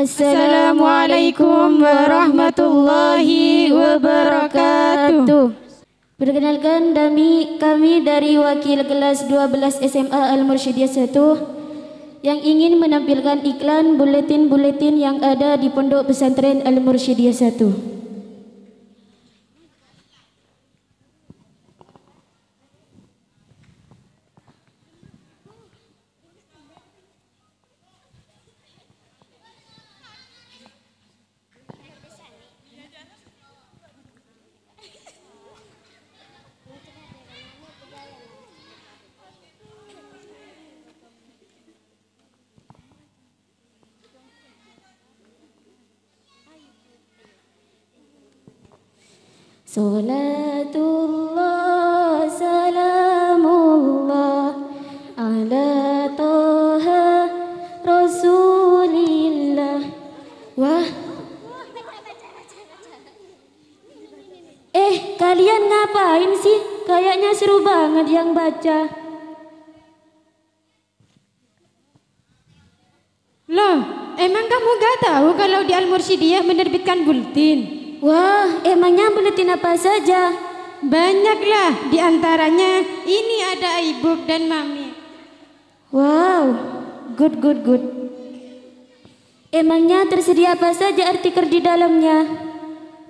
Assalamualaikum warahmatullahi wabarakatuh. Perkenalkan kami, kami dari wakil kelas 12 SMA Al-Mursyidiyah 1 yang ingin menampilkan iklan buletin-buletin yang ada di Pondok Pesantren Al-Mursyidiyah 1. Salatullah salamullah ala toha rasulillah Wah Eh kalian ngapain sih? Kayaknya seru banget yang baca Loh, emang kamu gak tahu kalau di Al-Mursyidiyah menerbitkan bulletin? Wah, emangnya buletin apa saja? Banyaklah, di antaranya ini ada ibu dan mami. Wow, good good good. Emangnya tersedia apa saja artikel di dalamnya?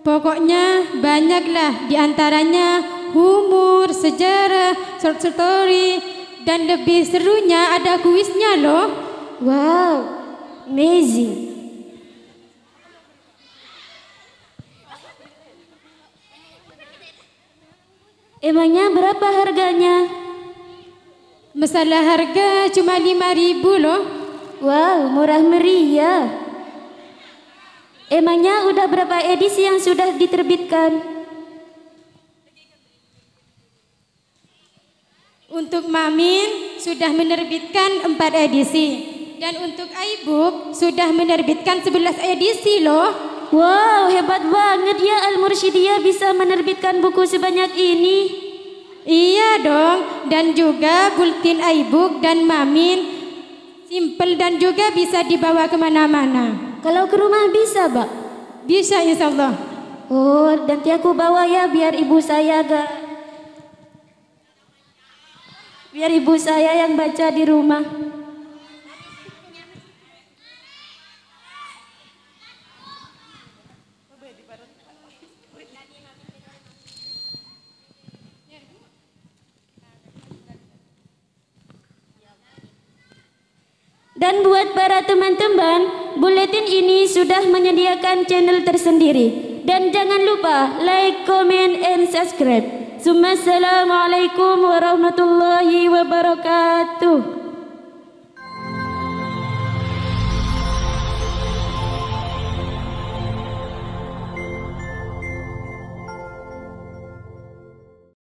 Pokoknya banyaklah, di antaranya humor, sejarah, short story, dan lebih serunya ada kuisnya loh. Wow, amazing. Emangnya berapa harganya? Masalah harga cuma lima ribu loh. Wow, murah meriah. Emangnya udah berapa edisi yang sudah diterbitkan? Untuk Mamin sudah menerbitkan empat edisi. Dan untuk iBook sudah menerbitkan sebelas edisi loh. Wow, hebat banget ya Al-Mursyidiyah bisa menerbitkan buku sebanyak ini. Iya dong, dan juga bulletin iBook dan Mamin simple dan juga bisa dibawa ke mana-mana. Kalau ke rumah bisa, Pak? Bisa insya Allah. Oh, nanti aku bawa ya biar ibu saya agak biar ibu saya yang baca di rumah. Dan buat para teman-teman, buletin ini sudah menyediakan channel tersendiri. Dan jangan lupa like, comment, and subscribe. Assalamualaikum warahmatullahi wabarakatuh.